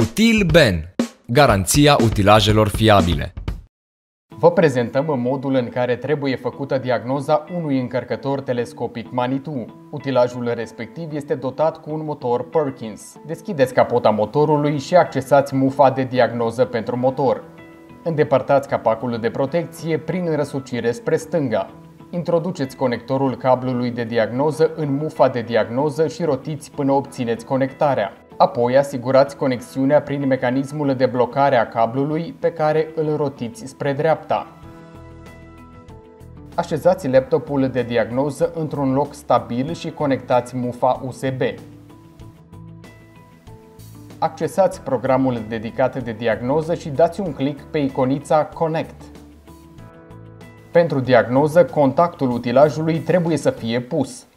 Util Ben. Garanția utilajelor fiabile. Vă prezentăm modul în care trebuie făcută diagnoza unui încărcător telescopic Manitou. Utilajul respectiv este dotat cu un motor Perkins. Deschideți capota motorului și accesați mufa de diagnoză pentru motor. Îndepărtați capacul de protecție prin răsucire spre stânga. Introduceți conectorul cablului de diagnoză în mufa de diagnoză și rotiți până obțineți conectarea. Apoi asigurați conexiunea prin mecanismul de blocare a cablului pe care îl rotiți spre dreapta. Așezați laptopul de diagnoză într-un loc stabil și conectați mufa USB. Accesați programul dedicat de diagnoză și dați un click pe iconița Connect. Pentru diagnoză, contactul utilajului trebuie să fie pus.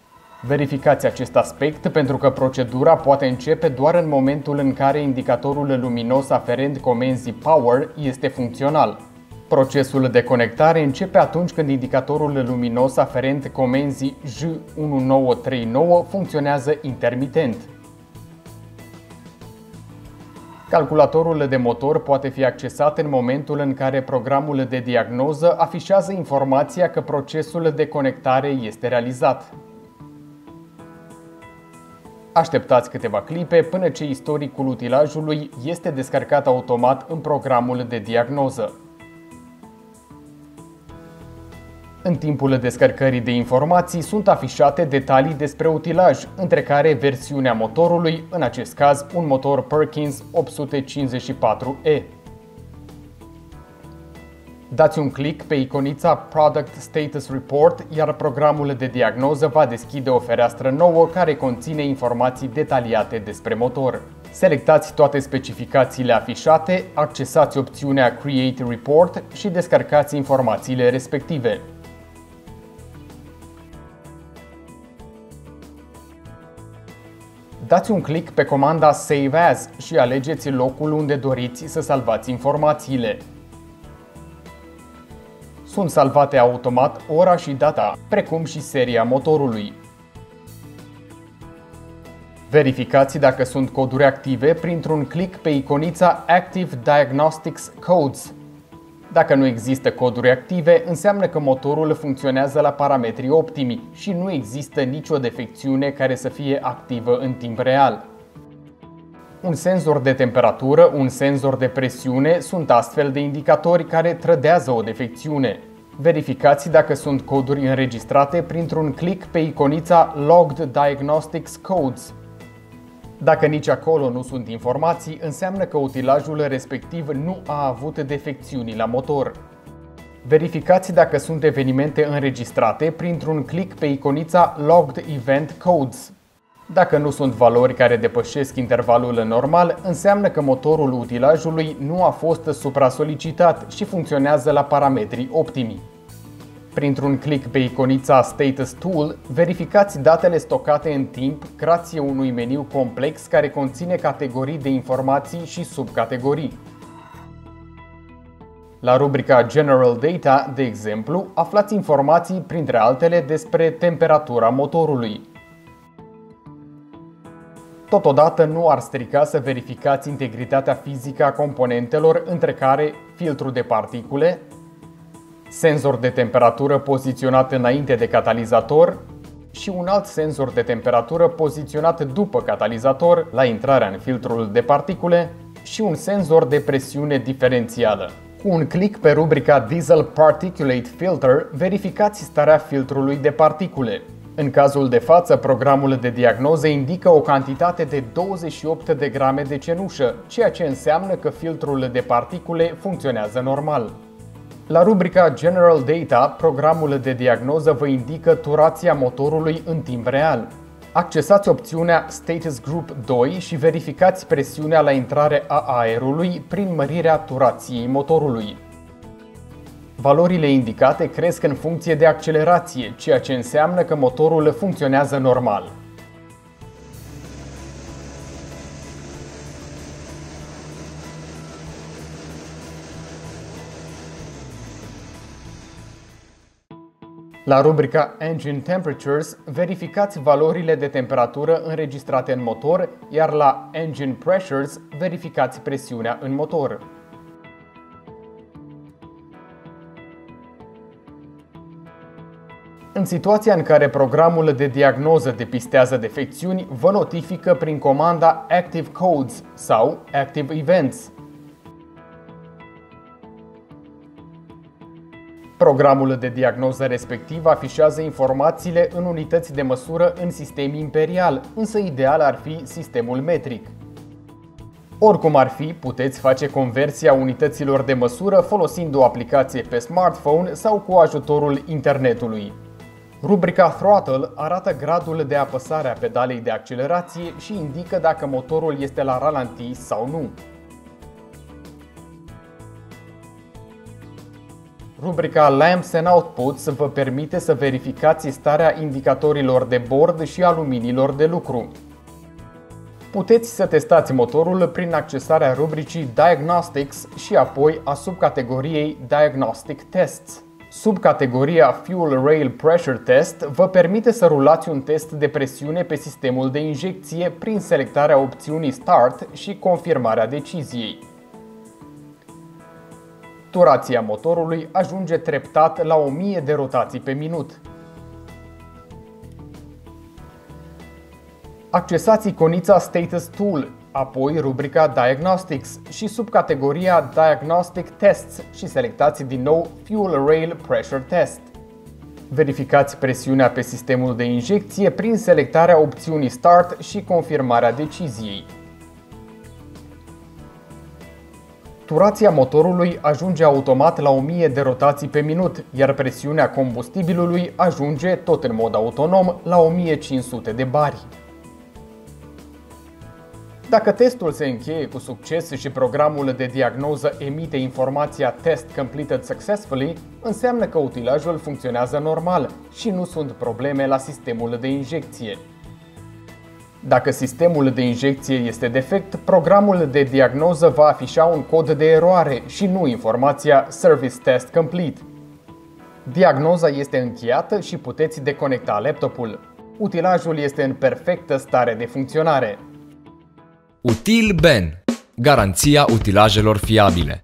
Verificați acest aspect pentru că procedura poate începe doar în momentul în care indicatorul luminos aferent comenzii Power este funcțional. Procesul de conectare începe atunci când indicatorul luminos aferent comenzii J1939 funcționează intermitent. Calculatorul de motor poate fi accesat în momentul în care programul de diagnoză afișează informația că procesul de conectare este realizat. Așteptați câteva clipe până ce istoricul utilajului este descărcat automat în programul de diagnoză. În timpul descărcării de informații sunt afișate detalii despre utilaj, între care versiunea motorului, în acest caz un motor Perkins 854E. Dați un click pe iconița Product Status Report, iar programul de diagnoză va deschide o fereastră nouă care conține informații detaliate despre motor. Selectați toate specificațiile afișate, accesați opțiunea Create Report și descărcați informațiile respective. Dați un click pe comanda Save As și alegeți locul unde doriți să salvați informațiile. Sunt salvate automat ora și data, precum și seria motorului. Verificați dacă sunt coduri active printr-un click pe iconița Active Diagnostics Codes. Dacă nu există coduri active, înseamnă că motorul funcționează la parametri optimi și nu există nicio defecțiune care să fie activă în timp real. Un senzor de temperatură, un senzor de presiune sunt astfel de indicatori care trădează o defecțiune. Verificați dacă sunt coduri înregistrate printr-un click pe iconița Logged Diagnostics Codes. Dacă nici acolo nu sunt informații, înseamnă că utilajul respectiv nu a avut defecțiuni la motor. Verificați dacă sunt evenimente înregistrate printr-un click pe iconița Logged Event Codes. Dacă nu sunt valori care depășesc intervalul normal, înseamnă că motorul utilajului nu a fost supra-solicitat și funcționează la parametri optimi. Printr-un click pe iconița Status Tool, verificați datele stocate în timp grație unui meniu complex care conține categorii de informații și subcategorii. La rubrica General Data, de exemplu, aflați informații, printre altele, despre temperatura motorului, Totodată nu ar strica să verificați integritatea fizică a componentelor, între care filtru de particule, senzor de temperatură poziționat înainte de catalizator și un alt senzor de temperatură poziționat după catalizator la intrarea în filtrul de particule și un senzor de presiune diferențială. Cu un click pe rubrica Diesel Particulate Filter, verificați starea filtrului de particule. În cazul de față, programul de diagnoză indică o cantitate de 28 de grame de cenușă, ceea ce înseamnă că filtrul de particule funcționează normal. La rubrica General Data, programul de diagnoză vă indică turația motorului în timp real. Accesați opțiunea Status Group 2 și verificați presiunea la intrare a aerului prin mărirea turației motorului. Valorile indicate cresc în funcție de accelerație, ceea ce înseamnă că motorul funcționează normal. La rubrica Engine Temperatures, verificați valorile de temperatură înregistrate în motor, iar la Engine Pressures, verificați presiunea în motor. În situația în care programul de diagnoză depistează defecțiuni, vă notifică prin comanda Active Codes sau Active Events. Programul de diagnoză respectiv afișează informațiile în unități de măsură în sistem imperial, însă ideal ar fi sistemul metric. Oricum ar fi, puteți face conversia unităților de măsură folosind o aplicație pe smartphone sau cu ajutorul internetului. Rubrica Throttle arată gradul de apăsare a pedalei de accelerație și indică dacă motorul este la ralanti sau nu. Rubrica Lamps and Outputs vă permite să verificați starea indicatorilor de bord și a luminilor de lucru. Puteți să testați motorul prin accesarea rubricii Diagnostics și apoi a subcategoriei Diagnostic Tests. Subcategoria Fuel Rail Pressure Test vă permite să rulați un test de presiune pe sistemul de injecție prin selectarea opțiunii Start și confirmarea deciziei. Turația motorului ajunge treptat la 1000 de rotații pe minut. Accesați iconița Status Tool apoi rubrica Diagnostics și subcategoria Diagnostic Tests și selectați din nou Fuel Rail Pressure Test. Verificați presiunea pe sistemul de injecție prin selectarea opțiunii Start și confirmarea deciziei. Turația motorului ajunge automat la 1000 de rotații pe minut, iar presiunea combustibilului ajunge, tot în mod autonom, la 1500 de bari. Dacă testul se încheie cu succes și programul de diagnoză emite informația Test Completed Successfully, înseamnă că utilajul funcționează normal și nu sunt probleme la sistemul de injecție. Dacă sistemul de injecție este defect, programul de diagnoză va afișa un cod de eroare și nu informația Service Test Complete. Diagnoza este încheiată și puteți deconecta laptopul. Utilajul este în perfectă stare de funcționare. Util Ben. Garanția utilajelor fiabile.